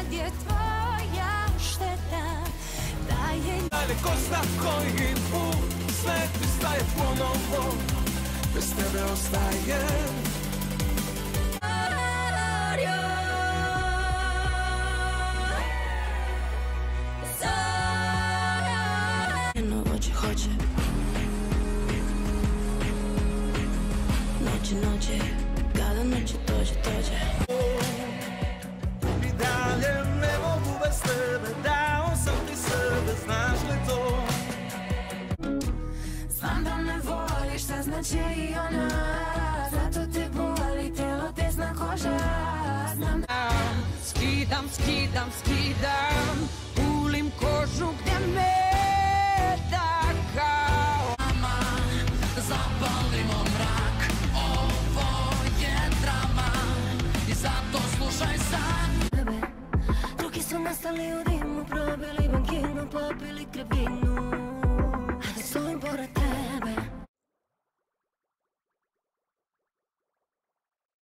sad je tvoja šteta Da je Dalje ko zna koji put Sve ti staje ponovo. Bez tebe ostajem. Noće hoće. Noće, noće Kada noće dođe, dođe sebe, znaš li to. Znam da me voliš, šta znači i ona. Zato te boli, telo tesna koža. Znam da Skidam, skidam, skidam Pulim kožu gdje me da kao Mama, zapalimo mrak Ovo je drama. I zato slušaj sad. Tebe Drugi su nastali u dimu Probili non può più le